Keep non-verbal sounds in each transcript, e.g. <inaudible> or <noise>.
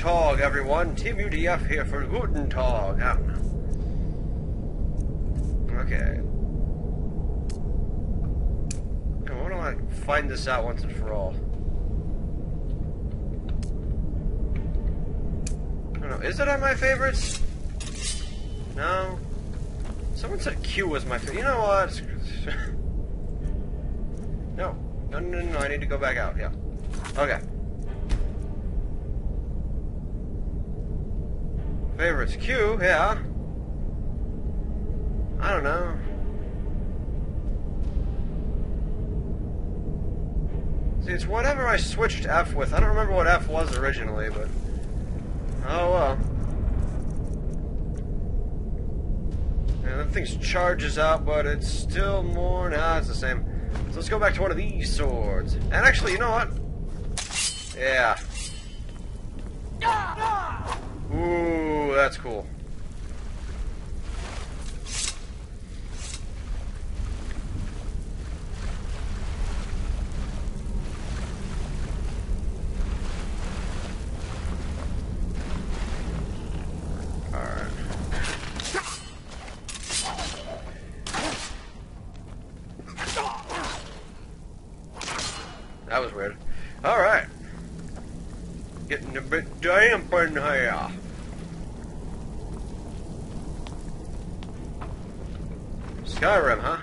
Tag, everyone. Team UDF here for Guten Tag. Ah. Okay. I want to like find this out once and for all. I don't know. Is it on my favorites? No. Someone said Q was my favorite. You know what? <laughs> no. No, no, no, no. I need to go back out. Yeah. Okay. Favorites. Q, yeah. I don't know. See, it's whatever I switched F with. I don't remember what F was originally, but... Oh well. Yeah, that thing charges out, but it's still more... Nah, it's the same. So let's go back to one of these swords. And actually, you know what? Yeah. Ooh, that's cool. That was weird. Alright. Getting a bit damp in here. Skyrim, huh?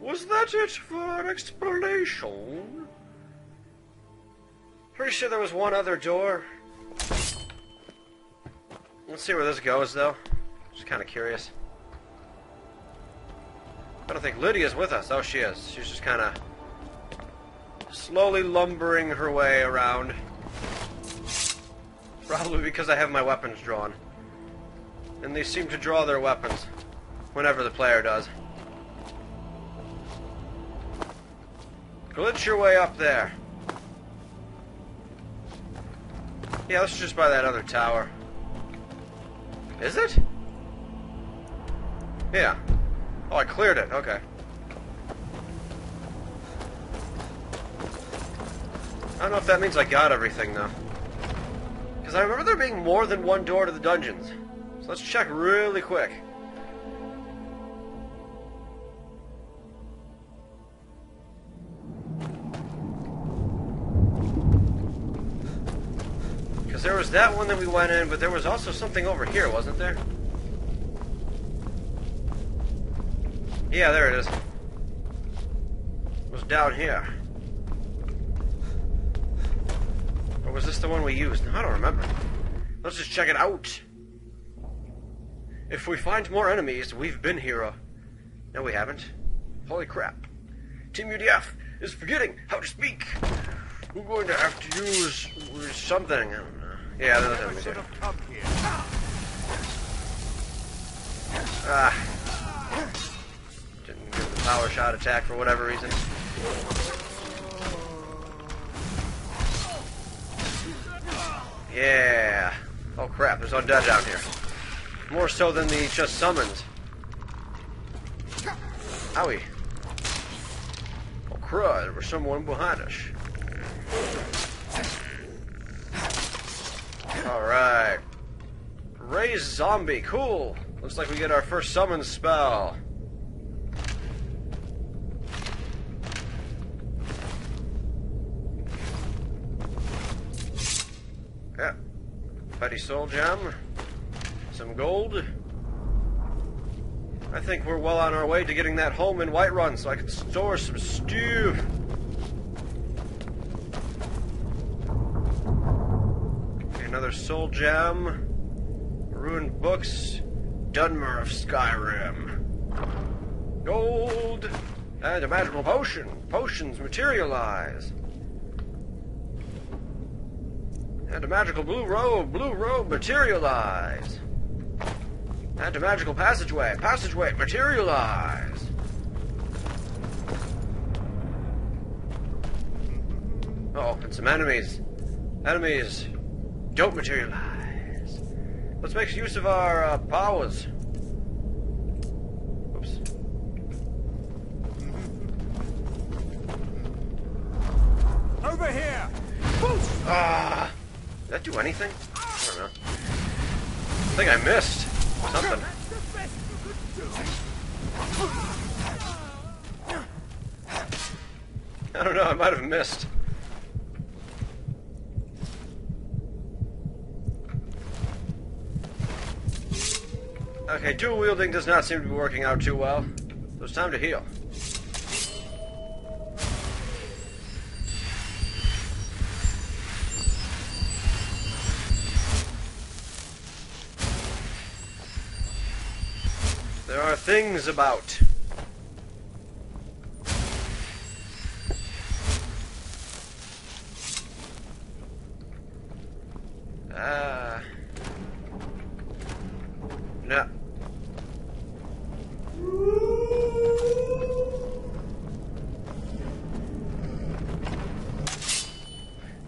Was that it for explanation? Pretty sure there was one other door. Let's see where this goes, though. Just kind of curious. I don't think Lydia's with us. Oh, she is. She's just kind of slowly lumbering her way around. Probably because I have my weapons drawn. And they seem to draw their weapons whenever the player does. Glitch your way up there. Yeah, let's just buy that other tower. Is it? Yeah. Oh, I cleared it. Okay. I don't know if that means I got everything, though. Because I remember there being more than one door to the dungeons. So let's check really quick. Because there was that one that we went in, but there was also something over here, wasn't there? Yeah, there it is. It was down here. Or was this the one we used? I don't remember. Let's just check it out. If we find more enemies, we've been here. Uh... No, we haven't. Holy crap. Team UDF is forgetting how to speak. We're going to have to use something. I don't know. Yeah, there's enemies here. Ah. Didn't get the power shot attack for whatever reason. Yeah. Oh crap, there's undead down here. More so than the just summons. Owie. Oh crud, there was someone behind us. Alright. Raise zombie, cool. Looks like we get our first summon spell. Yeah. Petty soul gem. Some gold. I think we're well on our way to getting that home in Whiterun so I can store some stew. Okay, another soul gem. Ruined books. Dunmer of Skyrim. Gold. And a magical potion. Potions materialize. And a magical blue robe. Blue robe materialize. And a magical passageway. Passageway materialize. Oh, and some enemies. Enemies don't materialize. Let's make use of our uh, powers. Oops. Over here! Ah! Did that do anything? I don't know. I think I missed something. I don't know, I might have missed. Okay, dual wielding does not seem to be working out too well. So it's time to heal. Things about. Ah. no.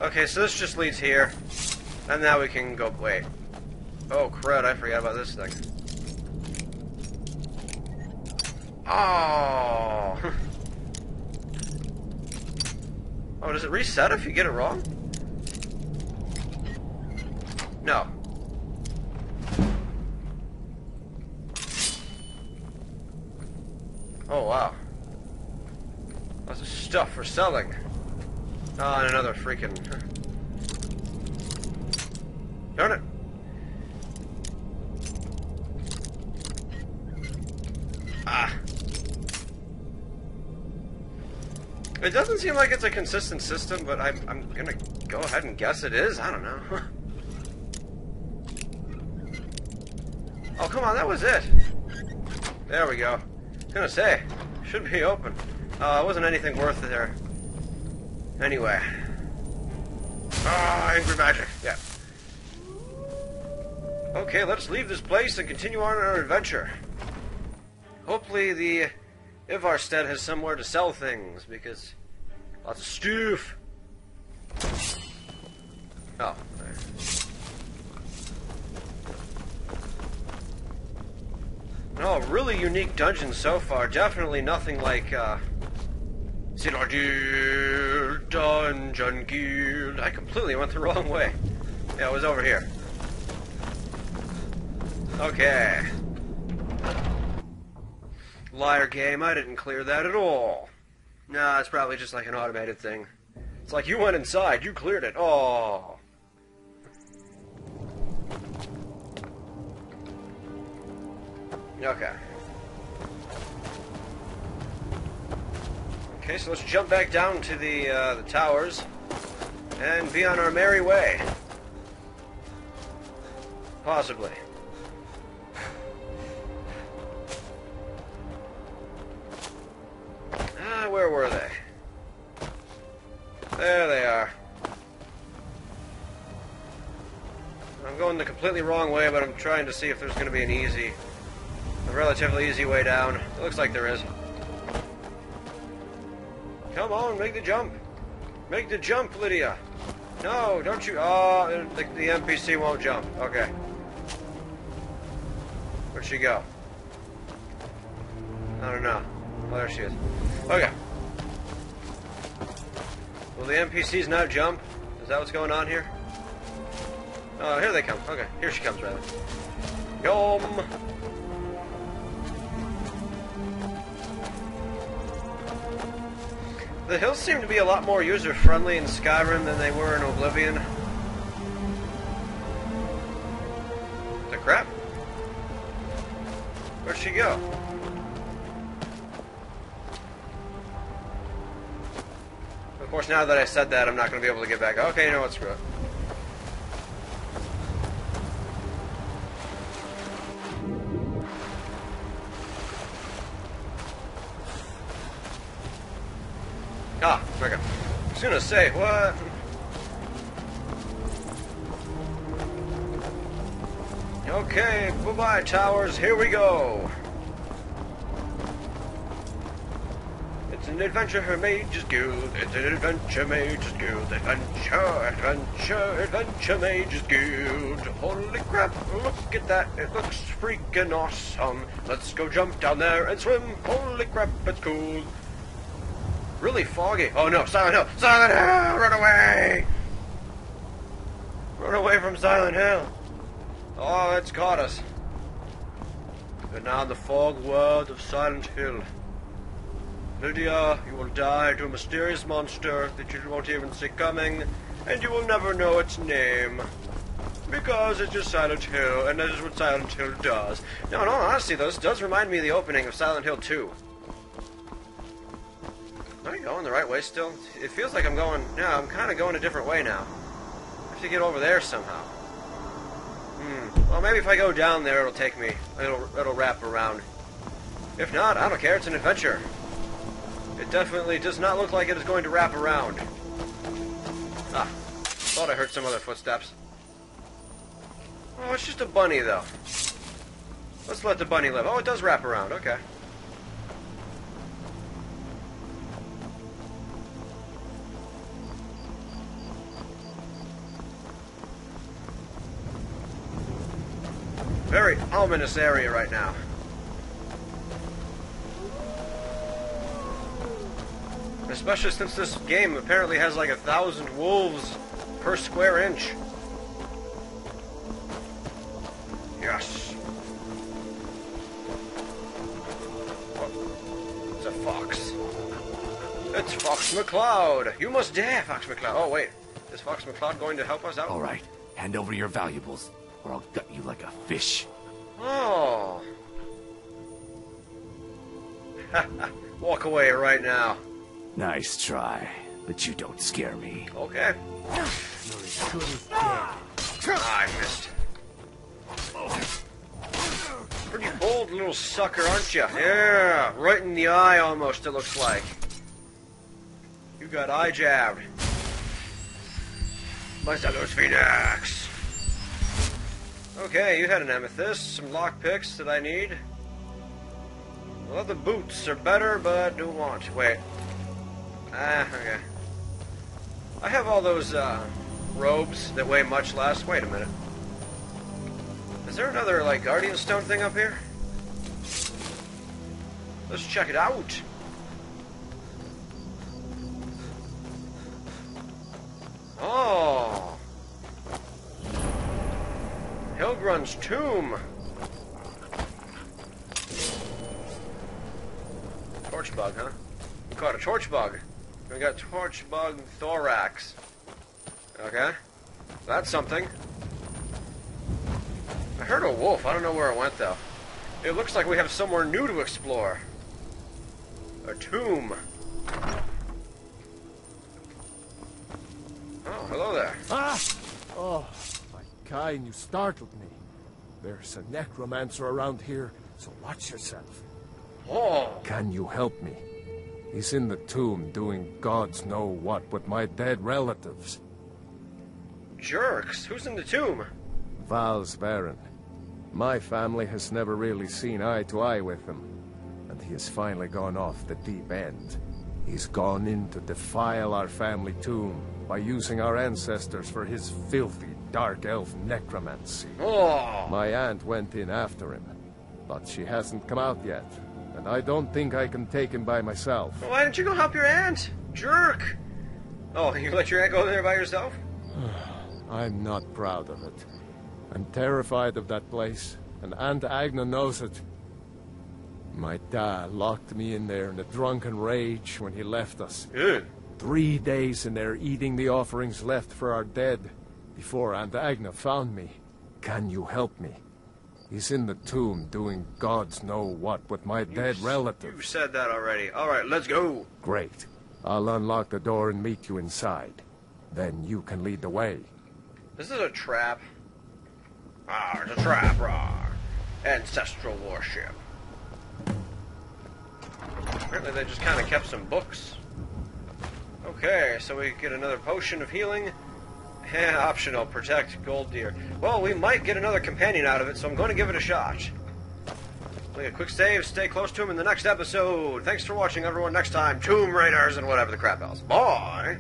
Okay, so this just leads here. And now we can go... Wait. Oh, crud, I forgot about this thing. Oh! oh, does it reset if you get it wrong? No. Oh, wow. Lots of stuff for selling. Oh, and another freaking... Darn it. It doesn't seem like it's a consistent system, but I'm, I'm gonna go ahead and guess it is. I don't know. <laughs> oh, come on, that was it. There we go. Gonna say, should be open. Uh, it wasn't anything worth it there. Anyway. Ah, angry magic. Yeah. Okay, let's leave this place and continue on our adventure. Hopefully the Ivarstead has somewhere to sell things, because lots of stuff. Oh. No, really unique dungeon so far. Definitely nothing like, uh... Citadel Dungeon Guild. I completely went the <laughs> wrong way. Yeah, it was over here. Okay. Liar game, I didn't clear that at all. Nah, it's probably just like an automated thing. It's like you went inside, you cleared it. Oh. Okay. Okay, so let's jump back down to the uh, the towers and be on our merry way. Possibly. I'm going the completely wrong way, but I'm trying to see if there's going to be an easy, a relatively easy way down. It looks like there is. Come on, make the jump. Make the jump, Lydia. No, don't you... Oh, the, the NPC won't jump. Okay. Where'd she go? I don't know. Oh, there she is. Okay. Will the NPCs not jump? Is that what's going on here? Oh, here they come. Okay, here she comes, rather. Yum! The hills seem to be a lot more user-friendly in Skyrim than they were in Oblivion. The crap? Where'd she go? Of course, now that I said that, I'm not going to be able to get back. Okay, you know what? Screw it. Gonna say, what? Okay, bye-bye, towers. Here we go. It's an adventure for Mage's Guild. It's an adventure Mage's Guild. Adventure, adventure, adventure Mage's Guild. Holy crap, look at that. It looks freaking awesome. Let's go jump down there and swim. Holy crap, it's cool. Really foggy. Oh no, Silent Hill! Silent Hill! Run away! Run away from Silent Hill. Oh, it's caught us. We're now in the fog world of Silent Hill. Lydia, you will die to a mysterious monster that you won't even see coming, and you will never know its name. Because it's just Silent Hill, and that is what Silent Hill does. No, no, honestly, though, this does remind me of the opening of Silent Hill 2. Going the right way still? It feels like I'm going... No, I'm kind of going a different way now. I have to get over there somehow. Hmm. Well, maybe if I go down there, it'll take me. It'll, it'll wrap around. If not, I don't care. It's an adventure. It definitely does not look like it is going to wrap around. Ah. Thought I heard some other footsteps. Oh, it's just a bunny, though. Let's let the bunny live. Oh, it does wrap around. Okay. Very ominous area right now. Especially since this game apparently has like a thousand wolves per square inch. Yes. Oh, it's a fox. It's Fox McCloud. You must dare, Fox McCloud. Oh, wait. Is Fox McCloud going to help us out? All right, hand over your valuables, or I'll gut you like a fish. Oh. <laughs> Walk away right now. Nice try, but you don't scare me. Okay. You're as good as dead. I missed. Pretty bold little sucker, aren't you? Yeah, right in the eye almost, it looks like. You got eye jabbed. Marcellus Phoenix! Okay, you had an amethyst, some lockpicks that I need. Well, the boots are better, but don't want. Wait. Ah, okay. I have all those, uh, robes that weigh much less. Wait a minute. Is there another, like, Guardian Stone thing up here? Let's check it out. Hillgrund's tomb. Torch bug, huh? We caught a torch bug. We got torch bug thorax. Okay. That's something. I heard a wolf. I don't know where it went, though. It looks like we have somewhere new to explore. A tomb. Oh, hello there. Ah! Oh, my kind, you startled me. There's a necromancer around here, so watch yourself. Oh, Can you help me? He's in the tomb doing gods know what with my dead relatives. jerks. Who's in the tomb? Vals Veran. My family has never really seen eye to eye with him, and he has finally gone off the deep end. He's gone in to defile our family tomb by using our ancestors for his filthy dark elf necromancy. Oh, My aunt went in after him, but she hasn't come out yet, and I don't think I can take him by myself. why don't you go help your aunt? Jerk. Oh, you let your aunt go there by yourself? <sighs> I'm not proud of it. I'm terrified of that place, and Aunt Agna knows it. My dad locked me in there in a drunken rage when he left us. Good. Three days in there eating the offerings left for our dead before Aunt Agna found me. Can you help me? He's in the tomb doing gods know what with my dead relative. You said that already. All right, let's go. Great. I'll unlock the door and meet you inside. Then you can lead the way. This is a trap. Ah, it's a trap, rah. Ancestral warship. Apparently they just kind of kept some books. Okay, so we get another potion of healing. Yeah, optional, protect Golldir. Well, we might get another companion out of it, so I'm going to give it a shot. Make a quick save, stay close to him in the next episode. Thanks for watching, everyone. Next time, Tomb Raiders and whatever the crap else. Bye!